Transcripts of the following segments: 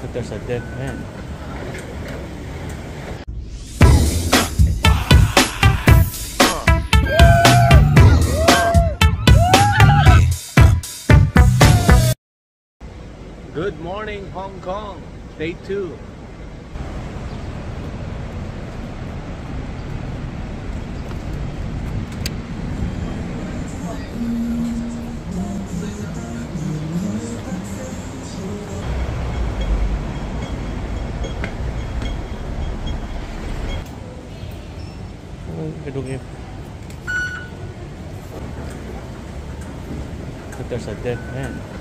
But there's a dead man. Good morning, Hong Kong. Day two. Eight okay Satya है।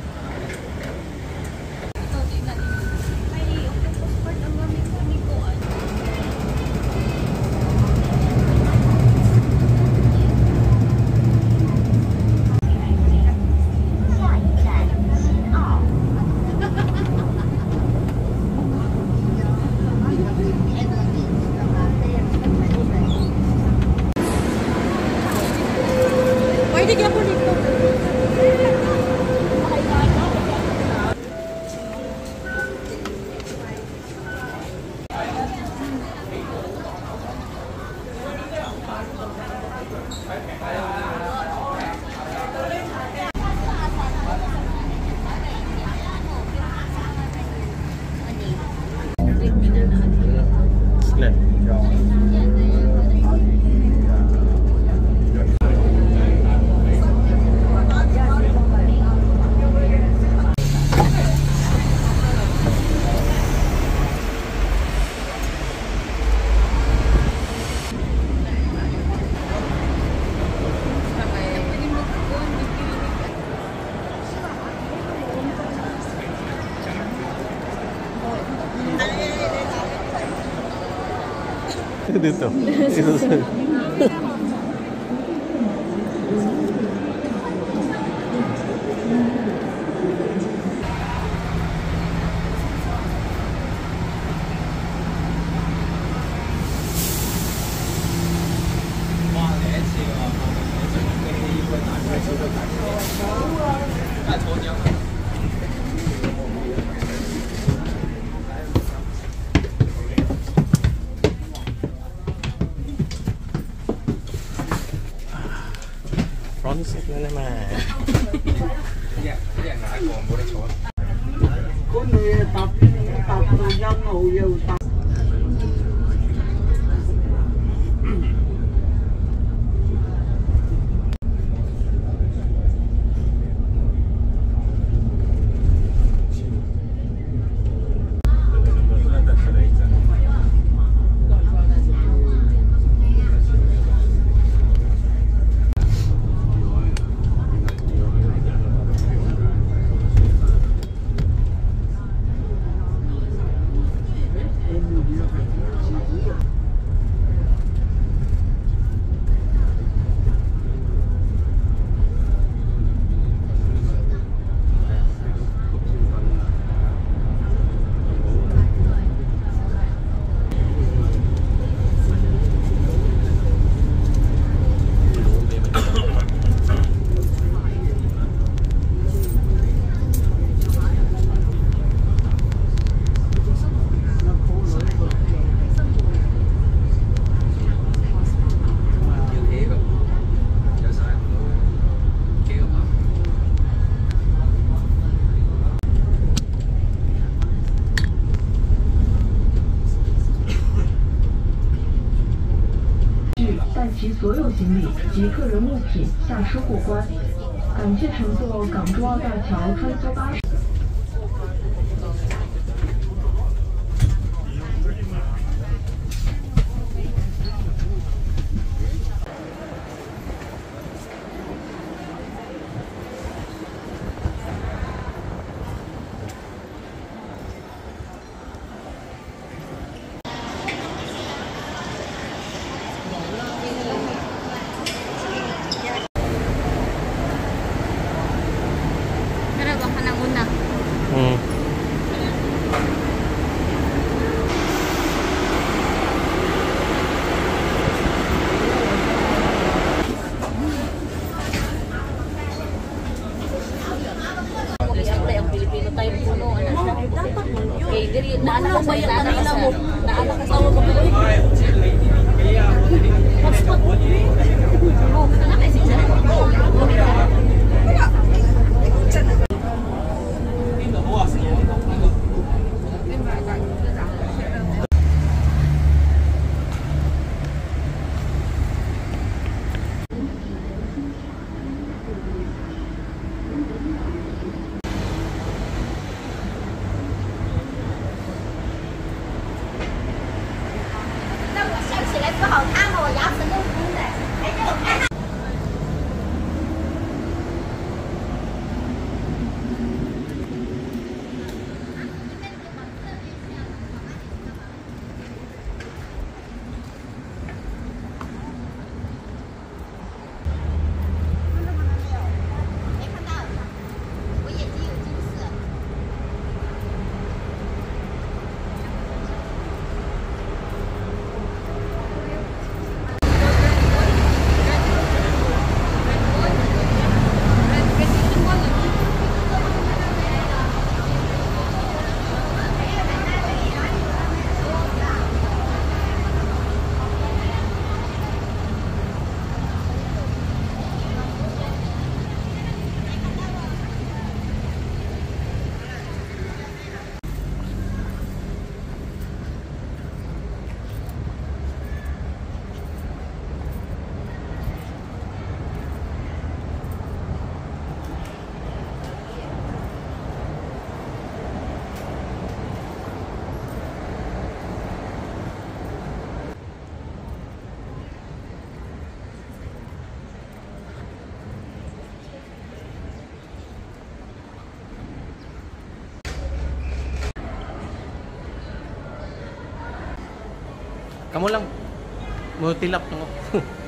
Glenn. 됐다. 하나만 그냥 그냥 나고 뭐래 좋아. 其所有行李及个人物品下车过关。感谢乘坐港珠澳大桥穿梭巴士。Kamu lang. Mutilap ako.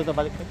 तो दबा देते हैं